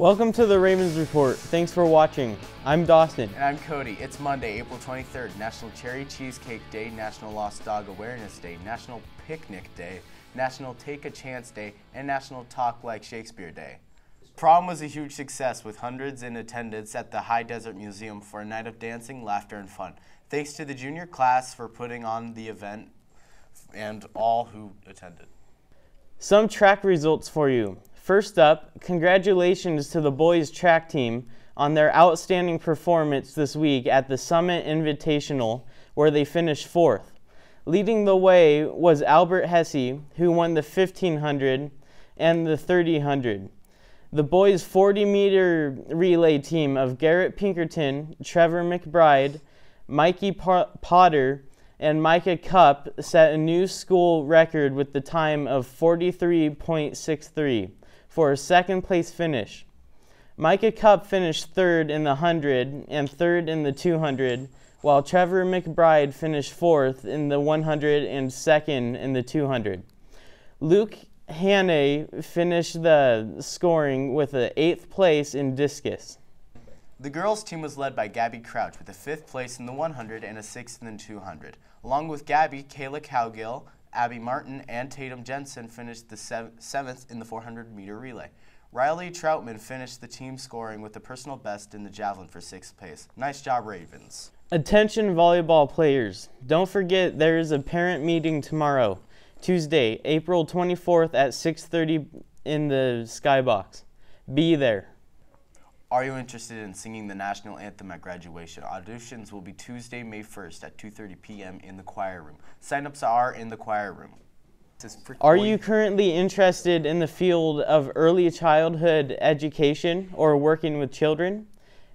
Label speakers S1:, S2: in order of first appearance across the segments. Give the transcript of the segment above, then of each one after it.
S1: Welcome to the Ravens Report. Thanks for watching. I'm Dawson.
S2: And I'm Cody. It's Monday, April 23rd, National Cherry Cheesecake Day, National Lost Dog Awareness Day, National Picnic Day, National Take a Chance Day, and National Talk Like Shakespeare Day. Prom was a huge success with hundreds in attendance at the High Desert Museum for a night of dancing, laughter, and fun. Thanks to the junior class for putting on the event and all who attended.
S1: Some track results for you. First up, congratulations to the boys track team on their outstanding performance this week at the Summit Invitational, where they finished fourth. Leading the way was Albert Hesse, who won the 1500 and the 3000. The boys' 40 meter relay team of Garrett Pinkerton, Trevor McBride, Mikey Potter, and Micah Cup set a new school record with the time of 43.63 for a second place finish. Micah Cup finished third in the 100 and third in the 200, while Trevor McBride finished fourth in the 100 and second in the 200. Luke Hannay finished the scoring with an eighth place in discus.
S2: The girls' team was led by Gabby Crouch with a fifth place in the 100 and a sixth in the 200. Along with Gabby, Kayla Cowgill, Abby Martin, and Tatum Jensen finished the seventh in the 400 meter relay. Riley Troutman finished the team scoring with the personal best in the javelin for sixth place. Nice job, Ravens.
S1: Attention volleyball players. Don't forget there is a parent meeting tomorrow, Tuesday, April 24th at 6:30 in the skybox. Be there.
S2: Are you interested in singing the national anthem at graduation? Auditions will be Tuesday, May 1st at 2:30 p.m. in the choir room. Sign-ups are in the choir room.
S1: Are you currently interested in the field of early childhood education or working with children?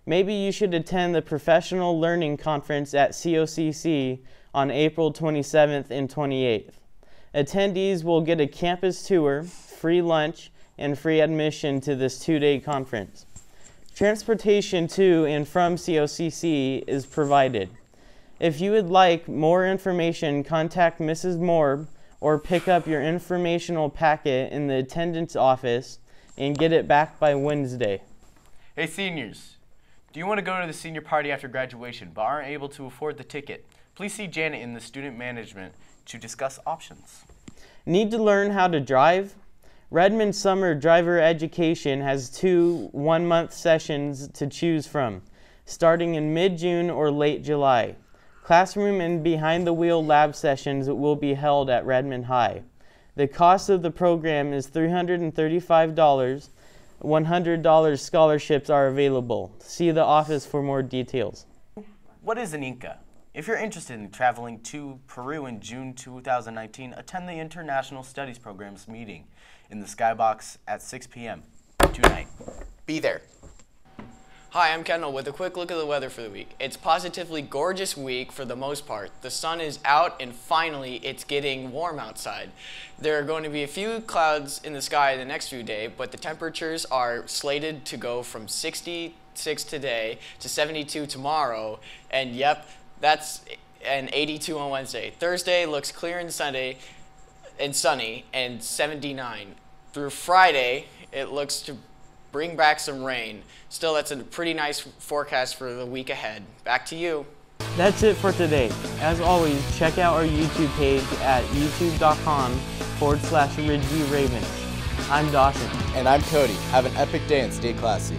S1: Maybe you should attend the Professional Learning Conference at COCC on April 27th and 28th. Attendees will get a campus tour, free lunch, and free admission to this two-day conference. Transportation to and from COCC is provided. If you would like more information, contact Mrs. Moore or pick up your informational packet in the attendance office and get it back by Wednesday.
S2: Hey seniors, do you want to go to the senior party after graduation but aren't able to afford the ticket? Please see Janet in the student management to discuss options.
S1: Need to learn how to drive? Redmond Summer Driver Education has two one month sessions to choose from, starting in mid June or late July. Classroom and behind the wheel lab sessions will be held at Redmond High. The cost of the program is $335. $100 scholarships are available. See the office for more details.
S2: What is an Inca? If you're interested in traveling to Peru in June 2019, attend the International Studies Programs meeting in the Skybox at 6 p.m. tonight. Be there.
S3: Hi, I'm Kendell with a quick look at the weather for the week. It's positively gorgeous week for the most part. The sun is out and finally it's getting warm outside. There are going to be a few clouds in the sky the next few days, but the temperatures are slated to go from 66 today to 72 tomorrow. And yep, that's an 82 on Wednesday. Thursday looks clear and Sunday and sunny and 79. Through Friday, it looks to bring back some rain. Still, that's a pretty nice forecast for the week ahead. Back to you.
S1: That's it for today. As always, check out our YouTube page at youtube.com forward slash Ridgeview Ravens. I'm Dawson.
S2: And I'm Cody. Have an epic day and stay classy.